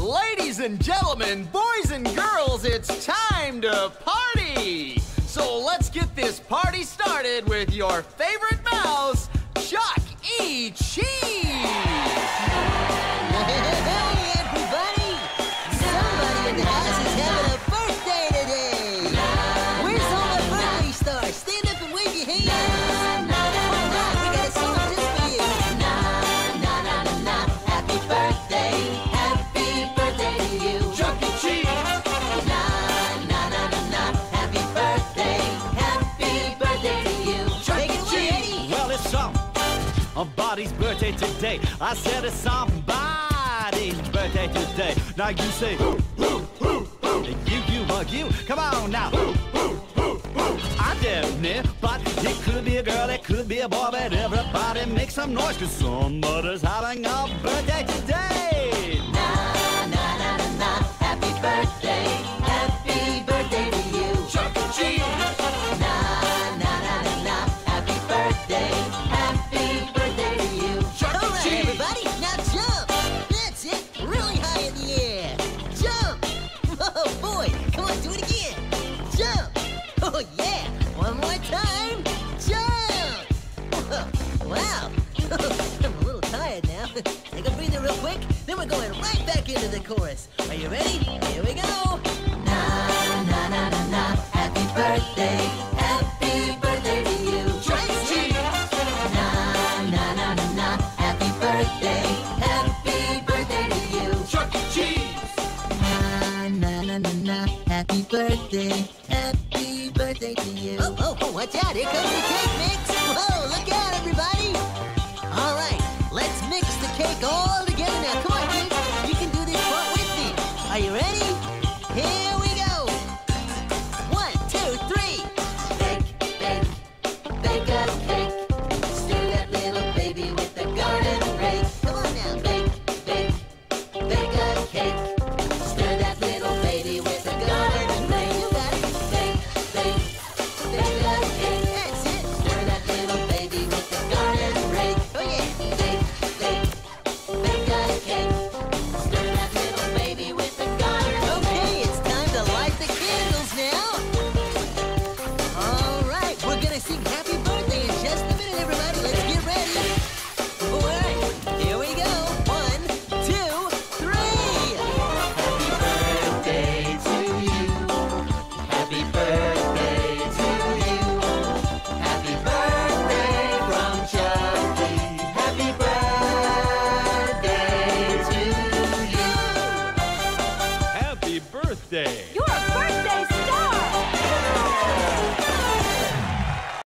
Ladies and gentlemen, boys and girls, it's time to party! So let's get this party started with your favorite mouse, Chuck E. Cheese! Today. I said it's somebody's birthday today. Now you say, who, who, who, who? You, you, uh, you. Come on now. Who? I'm definite, but it could be a girl, it could be a boy, but everybody make some noise, cause somebody's having a birthday today. Wow. I'm a little tired now. Take a breather real quick, then we're going right back into the chorus. Are you ready? Here we go. Na na na na na. Happy birthday, happy birthday birthday, happy birthday to you. Oh oh oh! Watch out! Here comes the cake mix. Whoa! Look out, everybody! All right, let's mix the cake all together now. Come on, kids. You can do this part with me. Are you ready? birthday. Birthday.